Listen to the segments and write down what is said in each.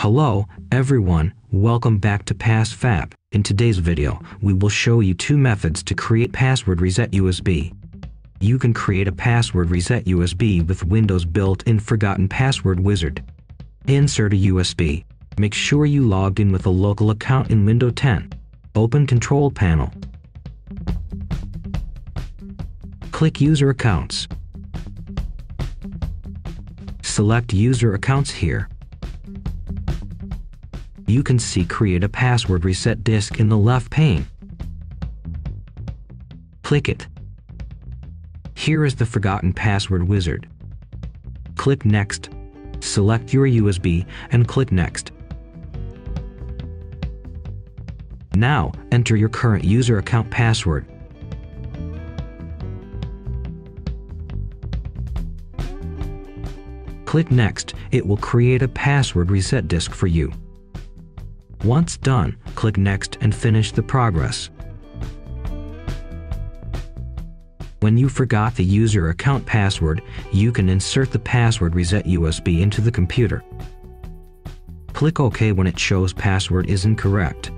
Hello, everyone. Welcome back to PassFab. In today's video, we will show you two methods to create password reset USB. You can create a password reset USB with Windows built-in Forgotten Password Wizard. Insert a USB. Make sure you logged in with a local account in Windows 10. Open Control Panel. Click User Accounts. Select User Accounts here. You can see Create a Password Reset disk in the left pane. Click it. Here is the Forgotten Password Wizard. Click Next. Select your USB and click Next. Now, enter your current user account password. Click Next. It will create a password reset disk for you. Once done, click Next and finish the progress. When you forgot the user account password, you can insert the password reset USB into the computer. Click OK when it shows password is incorrect.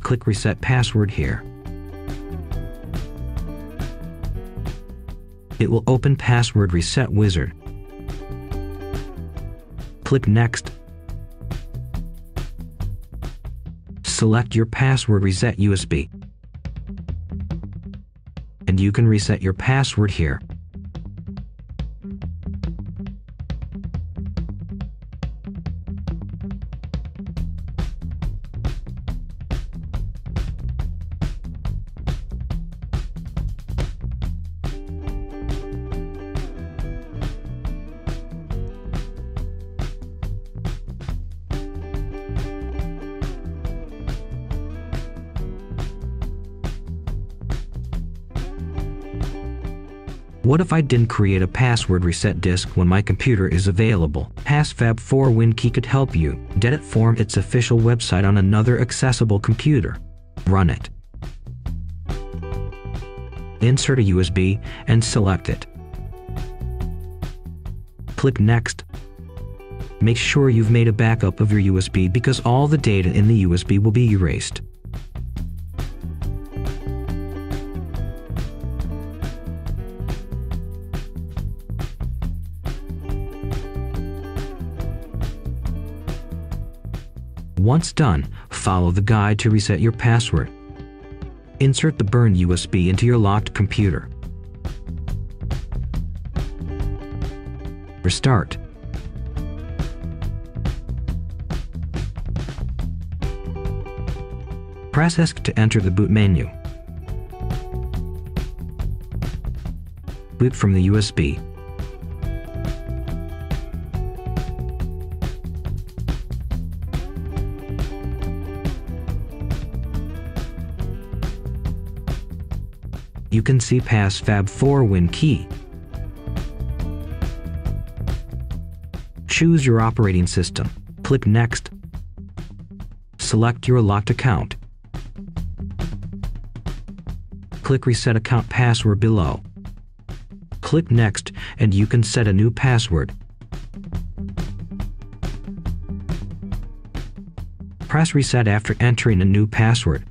Click Reset Password here. It will open Password Reset Wizard. Click Next. Select your password reset USB. And you can reset your password here. What if I didn't create a password reset disk when my computer is available? PassFab 4 WinKey could help you. Get it form its official website on another accessible computer. Run it. Insert a USB and select it. Click Next. Make sure you've made a backup of your USB because all the data in the USB will be erased. Once done, follow the guide to reset your password. Insert the burned USB into your locked computer. Restart. Press ESC to enter the boot menu. Boot from the USB. You can see PassFab 4 WinKey. Choose your operating system. Click Next. Select your locked account. Click Reset Account Password below. Click Next and you can set a new password. Press Reset after entering a new password.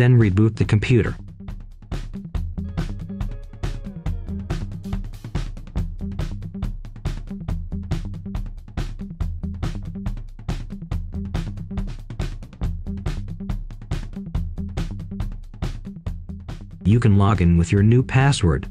Then reboot the computer. You can log in with your new password.